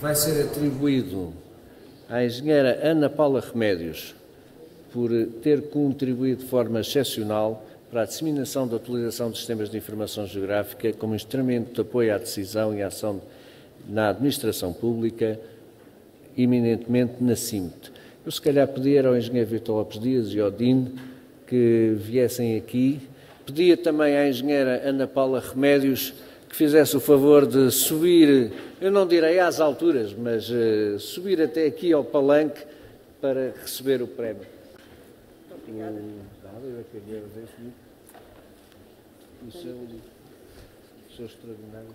vai ser atribuído à engenheira Ana Paula Remédios por ter contribuído de forma excepcional para a disseminação da utilização de sistemas de informação geográfica como instrumento de apoio à decisão e à ação na administração pública, eminentemente na CIMT. Eu, se calhar, pedir ao engenheiro Vitor Lopes Dias e ao DIN que viessem aqui. Pedia também à engenheira Ana Paula Remédios que fizesse o favor de subir, eu não direi às alturas, mas uh, subir até aqui ao palanque para receber o prémio. Obrigada. Eu é que agradeço muito. O seu, o seu extraordinário.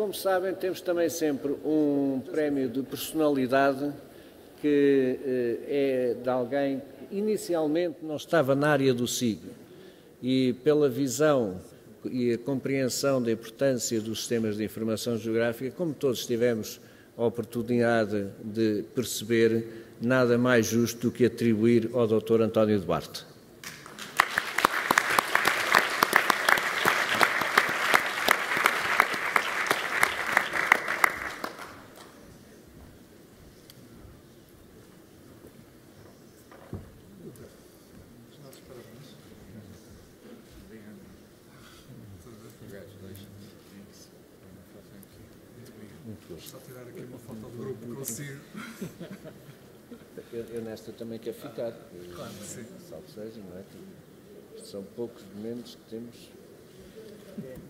Como sabem, temos também sempre um prémio de personalidade que eh, é de alguém que inicialmente não estava na área do SIG e pela visão e a compreensão da importância dos sistemas de informação geográfica, como todos tivemos a oportunidade de perceber, nada mais justo do que atribuir ao Dr. António Duarte. Esta também quer ficar. Claro, sim. Salve seja, não é? São poucos momentos que temos.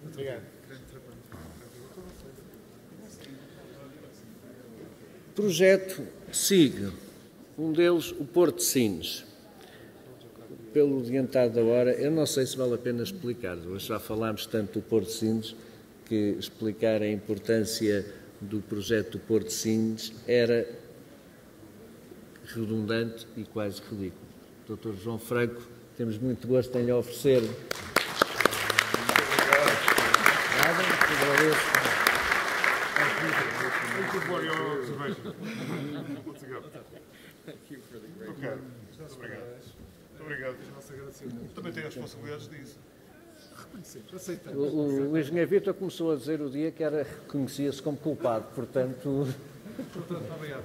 Muito obrigado. Projeto SIG. Um deles, o Porto de Sines. Pelo adiantado da hora, eu não sei se vale a pena explicar. Hoje já falámos tanto do Porto de Sines que explicar a importância do projeto do Porto Sines era redundante e quase ridículo. Dr. João Franco, temos muito gosto em lhe oferecer. Obrigado. Obrigado. Também tem responsabilidades disso. O, o, o engenheiro Vitor começou a dizer o dia que era reconhecia-se como culpado, portanto. Portanto, obrigado.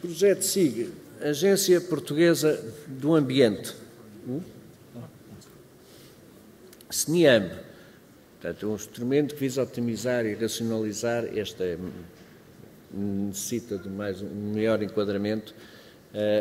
Projeto SIG, Agência Portuguesa do Ambiente. SNIAM, portanto, é um instrumento que visa otimizar e racionalizar esta necessita de mais um maior enquadramento,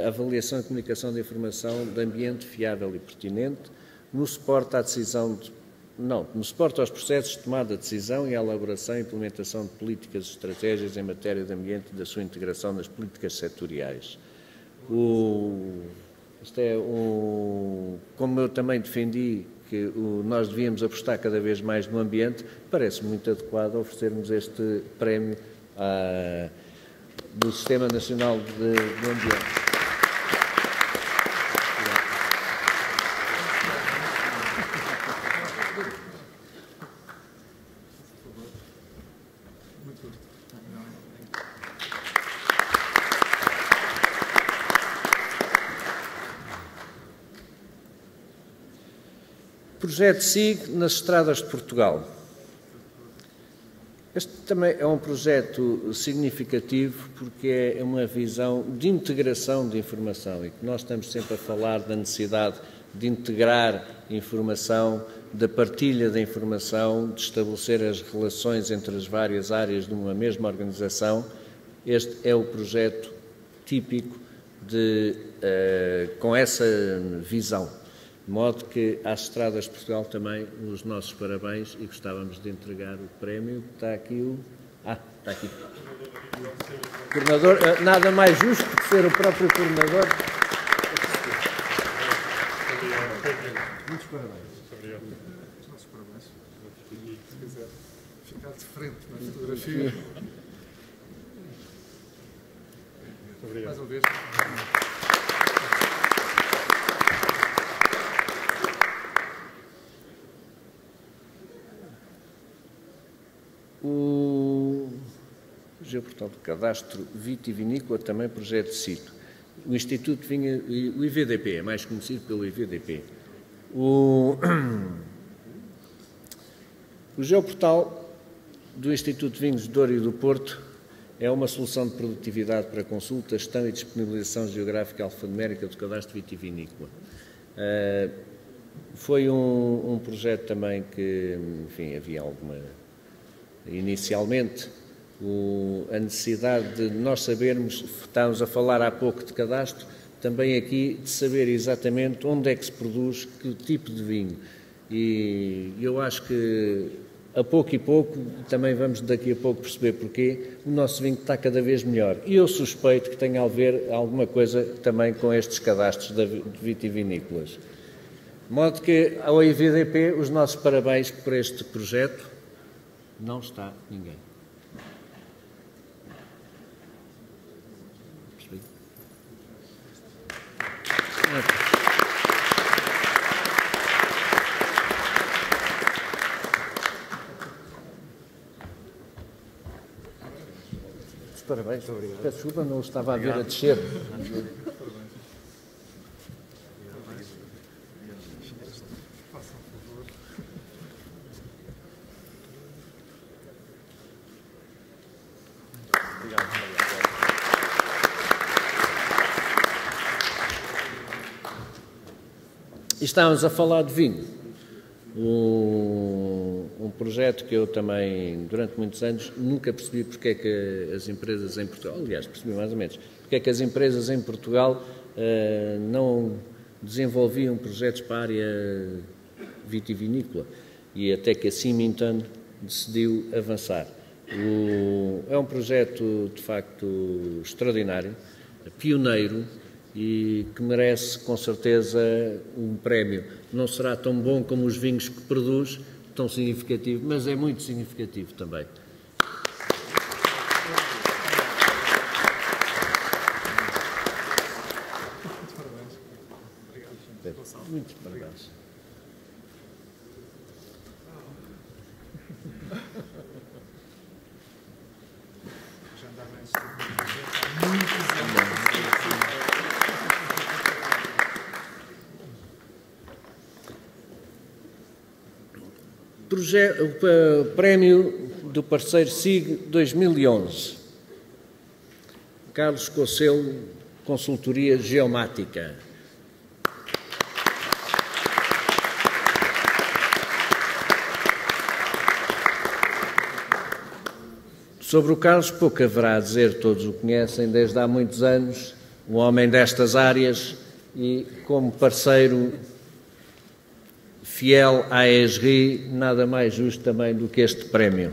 a avaliação e comunicação de informação de ambiente fiável e pertinente, no suporte à decisão de não, no suporte aos processos de tomada de decisão e à elaboração e implementação de políticas e estratégias em matéria de ambiente e da sua integração nas políticas setoriais. O, isto é um, como eu também defendi que o, nós devíamos apostar cada vez mais no ambiente, parece muito adequado oferecermos este prémio à, do Sistema Nacional de, do Ambiente. Projeto SIG nas estradas de Portugal. Este também é um projeto significativo porque é uma visão de integração de informação e que nós estamos sempre a falar da necessidade de integrar informação, da partilha da informação, de estabelecer as relações entre as várias áreas de uma mesma organização. Este é o projeto típico de, uh, com essa visão. De modo que às estradas de Portugal também os nossos parabéns e gostávamos de entregar o prémio. Está aqui o. Ah, está aqui. Coordenador, eh, nada mais justo que ser o próprio coordenador. Muitos parabéns. Obrigado. Nossos parabéns. Se quiser ficar de frente na fotografia. Obrigado. Mais uma vez. O Geoportal do Cadastro Vitivinícola também projeto de sítio. O Instituto vinha, o IVDP, é mais conhecido pelo IVDP. O, o Geoportal do Instituto de Vinhos de Douro e do Porto é uma solução de produtividade para consulta, gestão e disponibilização geográfica alfanumérica do cadastro vitivinícola. Uh, foi um, um, projeto também que, enfim, havia alguma. Inicialmente, o, a necessidade de nós sabermos, estávamos a falar há pouco de cadastro, também aqui de saber exatamente onde é que se produz, que tipo de vinho. E eu acho que a pouco e pouco, também vamos daqui a pouco perceber porquê, o nosso vinho está cada vez melhor. E eu suspeito que tenha a ver alguma coisa também com estes cadastros de vitivinícolas. De modo que ao IVDP, os nossos parabéns por este projeto. Não está ninguém. Parabéns. Obrigado. Peço desculpa, não estava a ver a descer. Estávamos a falar de vinho. Um, um, projeto que eu também, durante muitos anos, nunca percebi porque é que as empresas em Portugal, aliás, percebi mais ou menos, porque é que as empresas em Portugal uh, não desenvolviam projetos para a área vitivinícola e até que a Symington decidiu avançar. O, é um projeto, de facto, extraordinário, pioneiro, e que merece com certeza um prémio. Não será tão bom como os vinhos que produz, tão significativo, mas é muito significativo também. Muitos parabéns. Já andava o prémio do parceiro SIG 2011. Carlos Cocelo, Consultoria Geomática. Sobre o Carlos, pouco haverá a dizer, todos o conhecem desde há muitos anos, um homem destas áreas e como parceiro fiel à ESRI, nada mais justo também do que este prémio.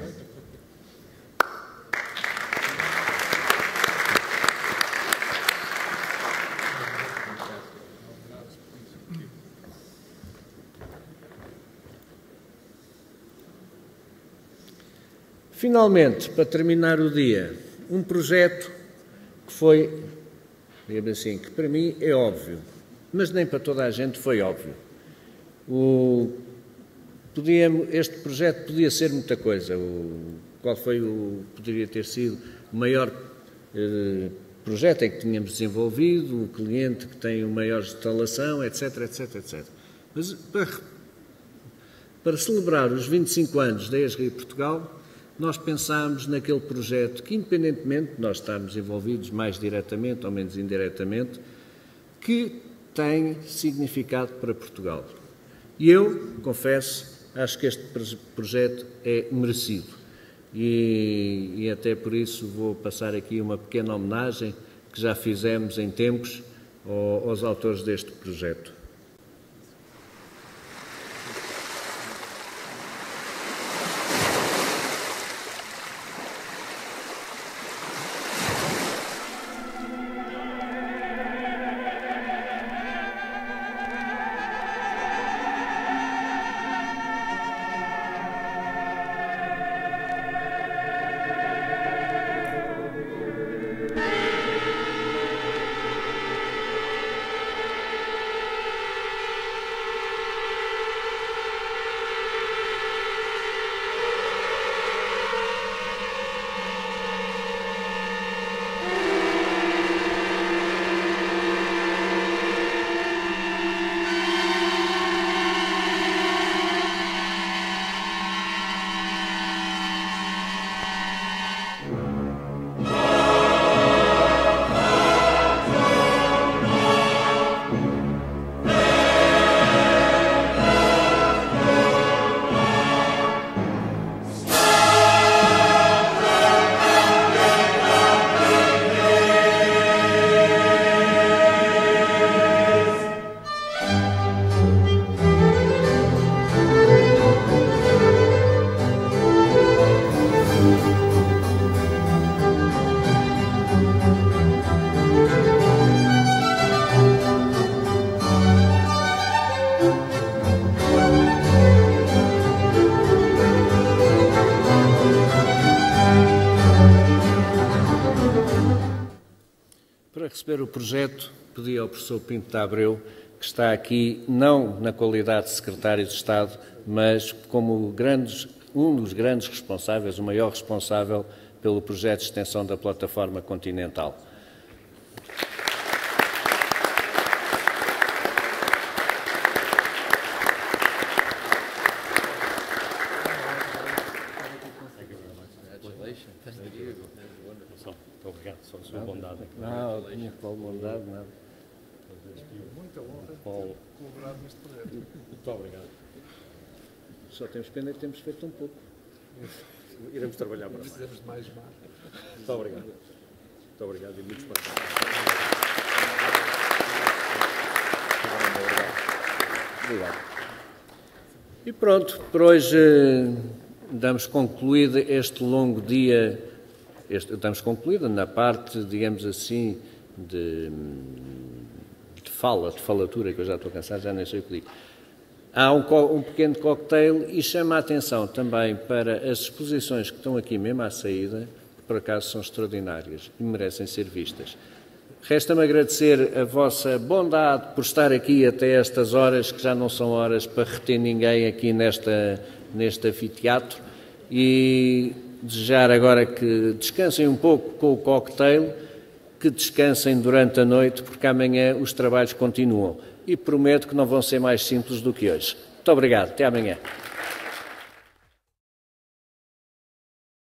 Finalmente, para terminar o dia, um projeto que foi, digamos assim, que para mim é óbvio, mas nem para toda a gente foi óbvio. O, podia, este projeto podia ser muita coisa. O, qual foi o poderia ter sido o maior eh, projeto em que tínhamos desenvolvido, o cliente que tem o maior instalação, etc, etc, etc. Mas para, para celebrar os 25 anos da ESRI Portugal, nós pensámos naquele projeto que, independentemente de nós estarmos envolvidos mais diretamente ou menos indiretamente, que tem significado para Portugal. E eu, confesso, acho que este projeto é merecido. E, e, até por isso vou passar aqui uma pequena homenagem que já fizemos em tempos aos autores deste projeto. Projeto, pedi ao professor Pinto da Abreu, que está aqui não na qualidade de secretário de Estado, mas como grandes, um dos grandes responsáveis, o maior responsável pelo projeto de extensão da plataforma continental. Muito obrigado, só a sua bondade. Não, tinha qual bondade, nada. Muita honra Paulo, ter colaborado neste projeto. muito obrigado. Só temos pena que temos feito um pouco. Iremos trabalhar para mais. Precisamos de mais mar. Muito obrigado. Muito obrigado e muitos parabéns. Obrigado. E pronto, por hoje damos concluído este longo dia, este, damos concluído na parte, digamos assim, de, de fala, de falatura, que eu já estou cansado, já nem sei o que digo. Há um, um pequeno cocktail e chama a atenção também para as exposições que estão aqui mesmo à saída, que por acaso são extraordinárias e merecem ser vistas. Resta-me agradecer a vossa bondade por estar aqui até estas horas, que já não são horas para reter ninguém aqui nesta, neste anfiteatro, e desejar agora que descansem um pouco com o cocktail, que descansem durante a noite, porque amanhã os trabalhos continuam. E prometo que não vão ser mais simples do que hoje. Muito obrigado. Até amanhã.